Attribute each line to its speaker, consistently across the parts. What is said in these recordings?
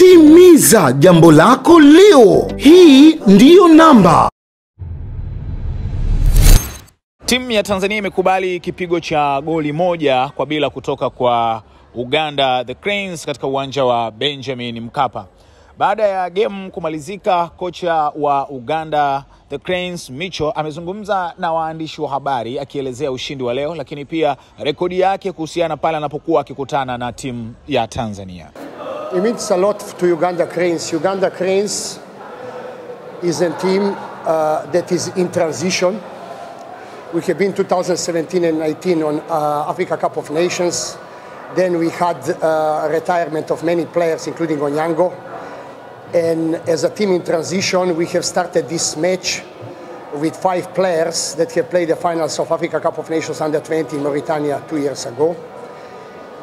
Speaker 1: Timiza jambo lako leo. Hii ndiyo namba.
Speaker 2: Timu ya Tanzania imekubali kipigo cha goli moja kwa bila kutoka kwa Uganda The Cranes katika uwanja wa Benjamin Mkapa. Baada ya game kumalizika, kocha wa Uganda The Cranes Micho amezungumza na waandishi wa habari akielezea ushindi wa leo, lakini pia rekodi yake kuhusiana pale anapokuwa akikutana na timu ya Tanzania.
Speaker 3: It means a lot to Uganda Cranes. Uganda Cranes is a team uh, that is in transition. We have been 2017 and 19 on uh, Africa Cup of Nations. Then we had uh, retirement of many players, including Onyango. And as a team in transition, we have started this match with five players that have played the finals of Africa Cup of Nations under 20 in Mauritania two years ago.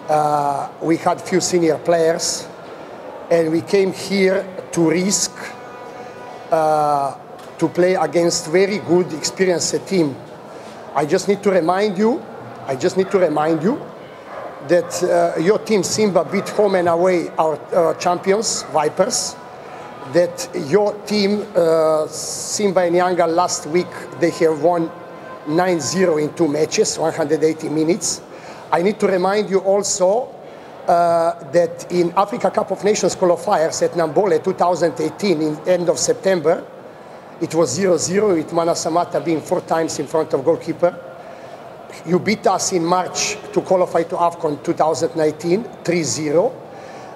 Speaker 3: Uh, we had few senior players, and we came here to risk uh, to play against very good, experienced team. I just need to remind you, I just need to remind you that uh, your team Simba beat home and away our uh, champions, Vipers. That your team uh, Simba and Yanga last week they have won 9-0 in two matches, 180 minutes. I need to remind you also uh, that in Africa Cup of Nations qualifiers at Namboole 2018 in end of September, it was 0-0 with Mbwana Samatta being four times in front of goalkeeper. You beat us in March to qualify to AFCON 2019, 3-0.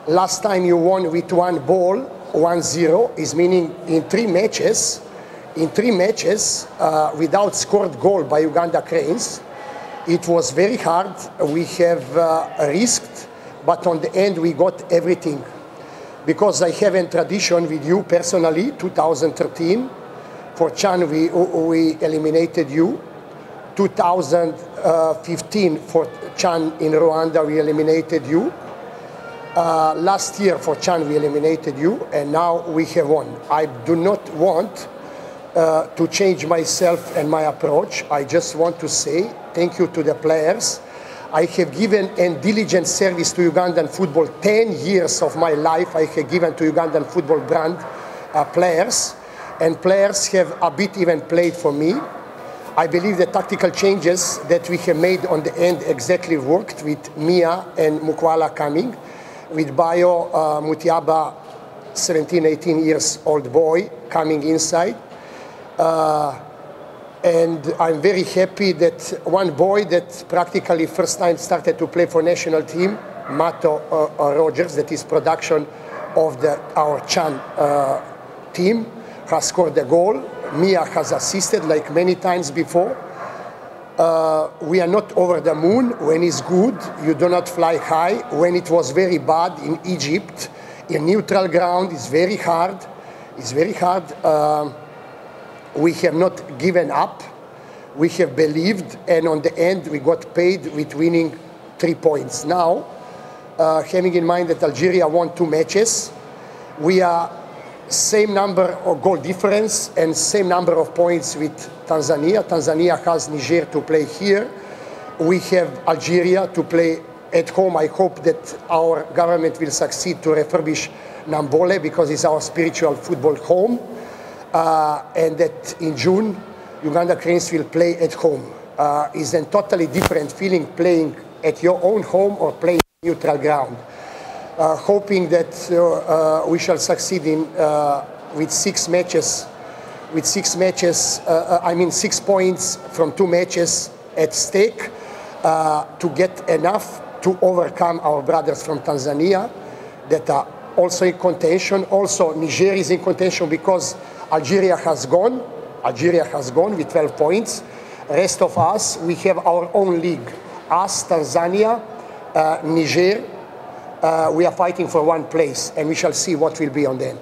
Speaker 3: Last time you won with one ball, 1-0, is meaning in three matches, in three matches uh, without scored goal by Uganda Cranes. It was very hard. We have uh, risked, but on the end we got everything. Because I have a tradition with you personally, 2013, for Chan we, we eliminated you. 2015 for Chan in Rwanda we eliminated you. Uh, last year for Chan we eliminated you and now we have won. I do not want uh, to change myself and my approach. I just want to say thank you to the players. I have given a diligent service to Ugandan football. 10 years of my life I have given to Ugandan football brand uh, players and players have a bit even played for me. I believe the tactical changes that we have made on the end exactly worked with Miya and Mukwala coming, with Bayo uh, Mutyaba, 17, 18 years old boy coming inside. Uh, and I'm very happy that one boy that practically first time started to play for national team, Mato uh, Rogers, that is production of the, our Chan uh, team, has scored a goal. Miya has assisted like many times before. Uh, we are not over the moon. When it's good, you do not fly high. When it was very bad in Egypt, in neutral ground, it's very hard. It's very hard. We have not given up. We have believed, and on the end, we got paid with winning three points. Now, uh, having in mind that Algeria won two matches, we are same number of goal difference and same number of points with Tanzania. Tanzania has Niger to play here. We have Algeria to play at home. I hope that our government will succeed to refurbish Namboole because it's our spiritual football home. Uh, and that in June, Uganda Cranes will play at home. Uh, it's a totally different feeling playing at your own home or playing neutral ground. Uh, hoping that uh, uh, we shall succeed in uh, with six matches, with six matches, I mean six points from two matches at stake to get enough to overcome our brothers from Tanzania that are also in contention. Also, Niger is in contention because Algeria has gone. Algeria has gone with 12 points. Rest of us, we have our own league. Us, Tanzania, Niger, uh, we are fighting for one place, and we shall see what will be on the end.